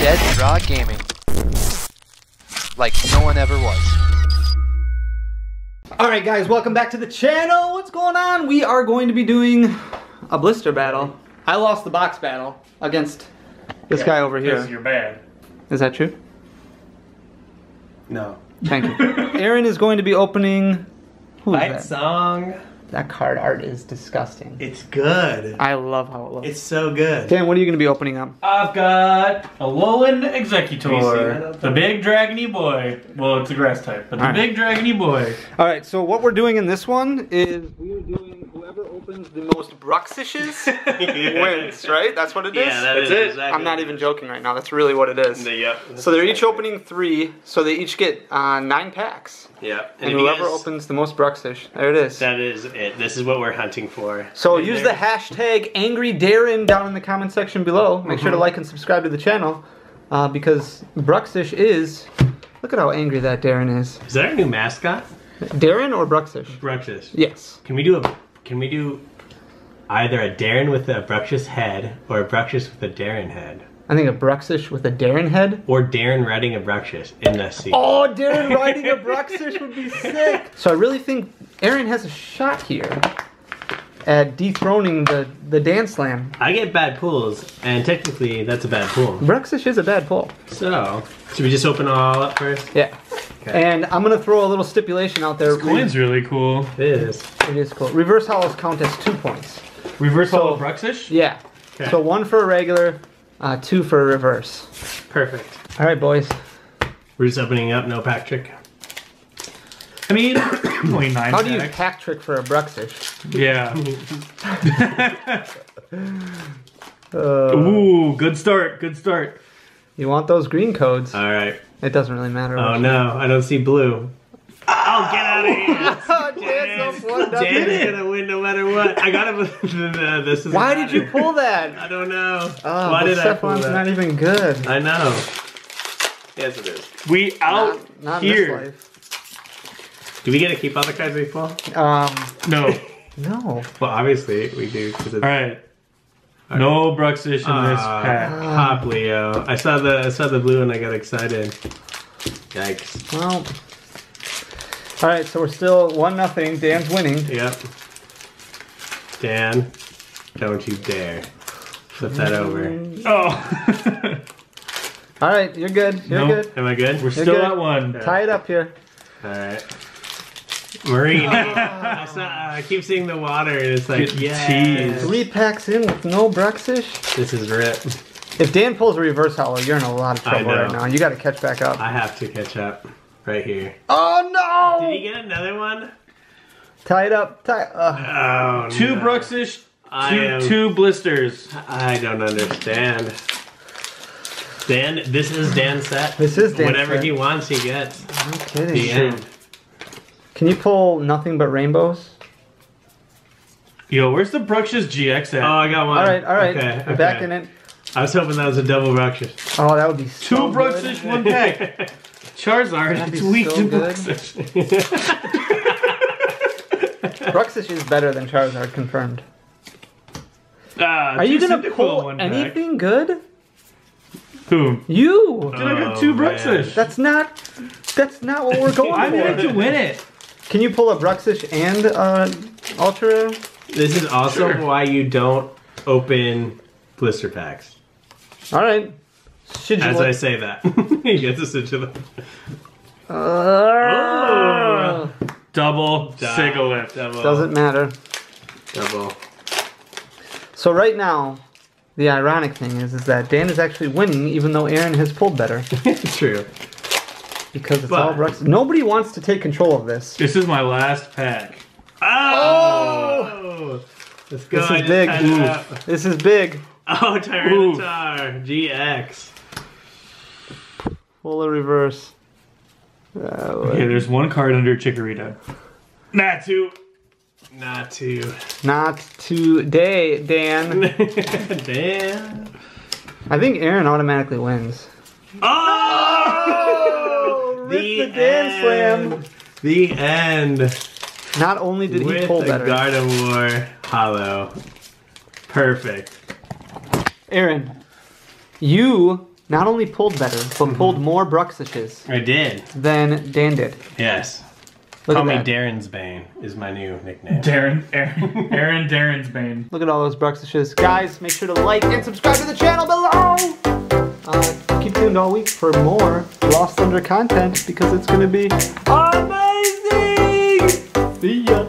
Dead Draw Gaming. Like no one ever was. Alright guys, welcome back to the channel. What's going on? We are going to be doing a blister battle. I lost the box battle against this guy over Because here. you're bad. Is that true? No. Thank you. Aaron is going to be opening. Who is Fight that? song. That card art is disgusting. It's good. I love how it looks. It's so good. Dan, what are you going to be opening up? I've got a Alolan Have you seen Exeggutor. The big dragony boy. Well, it's a grass type, but the Alright. big dragony boy. All right, so what we're doing in this one is we are doing whoever opens the most Bruxishes wins, right? That's what it is. Yeah, that That's is it. exactly I'm not even joking right now. That's really what it is. Yep. So they're each opening three, so they each get uh, nine packs. Yep. And if you whoever guys- opens the most Bruxish, there it is. That is it. This is what we're hunting for. So Right use there. the hashtag Angry Darren down in the comment section below. Make sure to like and subscribe to the channel uh, because Bruxish is. Look at how angry that Darren is. Is that our new mascot? Darren or Bruxish? Bruxish. Yes. Can we do a? Can we do either a Darren with a Bruxish head or a Bruxish with a Darren head? I think a Bruxish with a Darren head. Or Darren riding a Bruxish in the sea. Oh, Darren riding a Bruxish would be sick. So I really think Aaron has a shot here at dethroning the, the dance slam. I get bad pulls, and technically that's a bad pull. Bruxish is a bad pull. So, should we just open all up first? Yeah. Okay. And I'm gonna throw a little stipulation out there. This coin's really cool. It is. It is cool. Reverse holos count as two points. Reverse So- hollow Bruxish? Yeah. Okay. So one for a regular, uh, two for a reverse. Perfect. All right, boys. We're just opening up, no pack trick. I mean, only nine How do you pack trick for a Bruxish? Yeah. Uh, Ooh, good start. Good start. You want those green codes? All right. It doesn't really matter. Oh no, I don't see blue. Oh, get out of here! Oh, Dan's up one nothing. Gonna win no matter what. I got him. this is. Why did you pull that? I don't know. Oh, Why but did I pull Stefan's that? not even good. I know. Yes, it is. We out Not, not here. this Do we get to keep all the cards we pull? Um, No. no. Well, obviously we do. it's- All right. No Bruxish in this Ah, pack. Pop Leo. I saw the I saw the blue and I got excited. Yikes. Well. All right, so we're still one nothing. Dan's winning. Yep. Dan, don't you dare flip that over. Oh. All right, you're good. You're Nope. good. Am I good? We're still good. at one. Tie it up here. All right. Marine. I, saw, I keep seeing the water and it's like, Getting yeah. Three packs in with no Bruxish. This is rip. If Dan pulls a reverse hollow, you're in a lot of trouble right now. You got to catch back up. I have to catch up right here. Oh no! Did he get another one? Tie it up. Tie. Uh, Oh, Two no. Bruxish, I two, am- two blisters. I don't understand. Dan, this is Dan's set. This is Dan's Whatever set. he wants, he gets. no kidding. The end. Can you pull nothing but rainbows? Yo, where's the Bruxish GX at? Oh, I got one. All right, all right. Okay, We're okay. back in it. I was hoping that was a double Bruxish. Oh, that would be two so good. Bruxish, one pack. Charizard, it's weak so to good. Bruxish. Bruxish is better than Charizard, confirmed. Ah, Are you gonna pull one pack. anything good? Who? You. Dude, I got two man. Bruxish. That's not. That's not what we're going I'm in it to win it. Can you pull a Bruxish and uh, Ultra? This is also Sure. why you don't open blister packs. All right. Should you? As look- I say that, he gets us into the. Uh, Oh. Double Die. Sigilyph. Doesn't matter. Double. So right now, the ironic thing is, is that Dan is actually winning, even though Aaron has pulled better True. Because it's But- all Bruxish. Nobody wants to take control of this. This is my last pack. Oh! oh! Let's. This is big. tied it Ooh. up. This is big. Oh, Tyranitar GX. Full of reverse. Okay, there's one card under Chikorita. Not two. Not too. not today, Dan. Damn. I think Aaron automatically wins. Oh! Rip the Dan slam. The end. Not only did he With pull the better, Gardevoir Holo. Perfect. Aaron, you not only pulled better, but mm-hmm. pulled more Bruxishes I did. than Dan did. Yes. Look Call me that. Darren's Bane is my new nickname. Darren, Aaron, Aaron Darren's Bane. Look at all those Bruxishes. Guys, make sure to like and subscribe to the channel below. Keep tuned all week for more Lost Thunder content because it's going to be amazing. See ya.